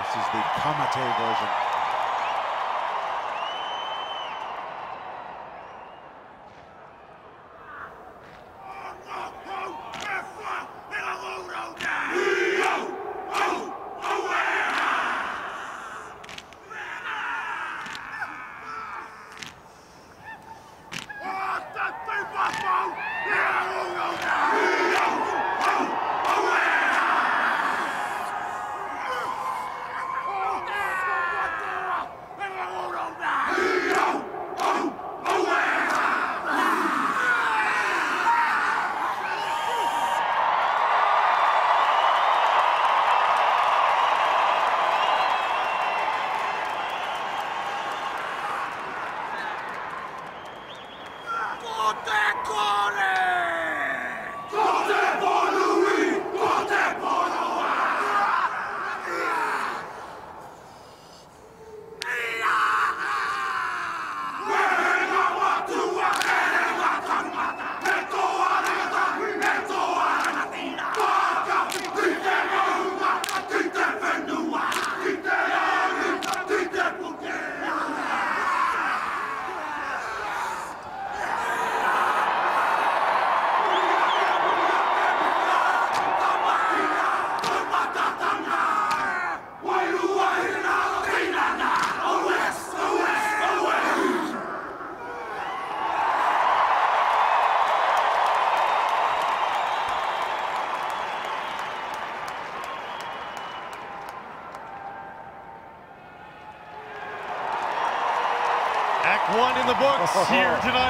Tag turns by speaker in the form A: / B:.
A: This is the Kamate version. Deco!
B: Act one in the books here tonight.